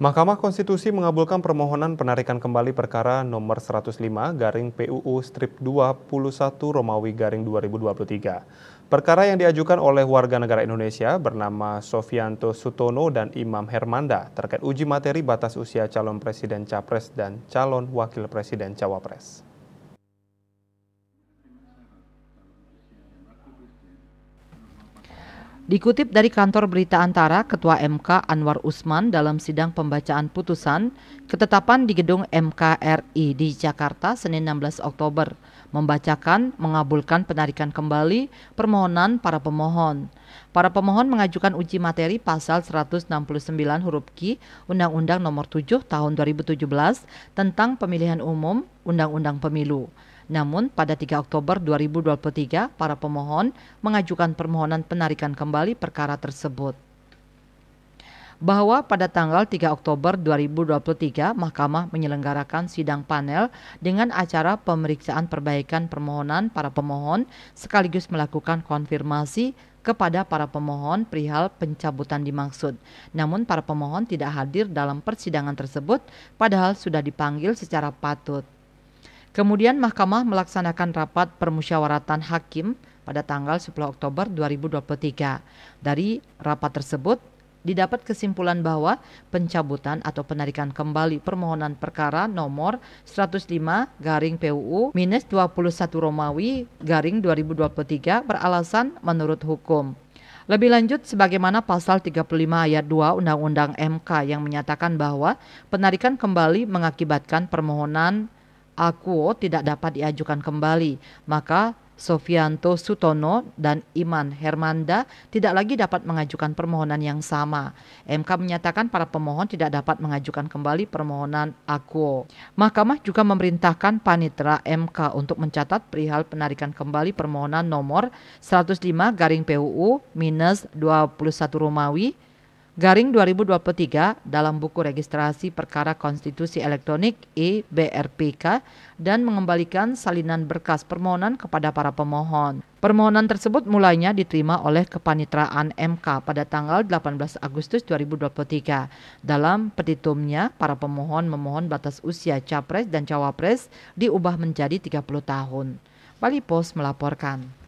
Mahkamah Konstitusi mengabulkan permohonan penarikan kembali perkara nomor 105 garing PUU strip 21 Romawi garing 2023. Perkara yang diajukan oleh warga negara Indonesia bernama Sofianto Sutono dan Imam Hermanda terkait uji materi batas usia calon presiden capres dan calon wakil presiden cawapres. Dikutip dari kantor berita antara, Ketua MK Anwar Usman dalam sidang pembacaan putusan ketetapan di gedung MKRI di Jakarta Senin 16 Oktober membacakan mengabulkan penarikan kembali permohonan para pemohon. Para pemohon mengajukan uji materi pasal 169 huruf Q Undang-Undang Nomor 7 Tahun 2017 tentang Pemilihan Umum Undang-Undang Pemilu. Namun pada 3 Oktober 2023 para pemohon mengajukan permohonan penarikan kembali perkara tersebut. Bahwa pada tanggal 3 Oktober 2023 Mahkamah menyelenggarakan sidang panel dengan acara pemeriksaan perbaikan permohonan para pemohon sekaligus melakukan konfirmasi kepada para pemohon perihal pencabutan dimaksud. Namun para pemohon tidak hadir dalam persidangan tersebut padahal sudah dipanggil secara patut. Kemudian Mahkamah melaksanakan rapat permusyawaratan hakim pada tanggal 10 Oktober 2023. Dari rapat tersebut didapat kesimpulan bahwa pencabutan atau penarikan kembali permohonan perkara nomor 105 garing PUU minus 21 Romawi garing 2023 beralasan menurut hukum. Lebih lanjut, sebagaimana pasal 35 ayat 2 Undang-Undang MK yang menyatakan bahwa penarikan kembali mengakibatkan permohonan Akuo tidak dapat diajukan kembali, maka Sofianto Sutono dan Iman Hermanda tidak lagi dapat mengajukan permohonan yang sama. MK menyatakan para pemohon tidak dapat mengajukan kembali permohonan Akuo. Mahkamah juga memerintahkan panitra MK untuk mencatat perihal penarikan kembali permohonan nomor 105 garing PUU minus 21 Romawi Garing 2023 dalam buku registrasi perkara konstitusi elektronik EBRPK dan mengembalikan salinan berkas permohonan kepada para pemohon. Permohonan tersebut mulainya diterima oleh kepanitraan MK pada tanggal 18 Agustus 2023. Dalam petitumnya, para pemohon memohon batas usia capres dan cawapres diubah menjadi 30 tahun. Bali Pos melaporkan.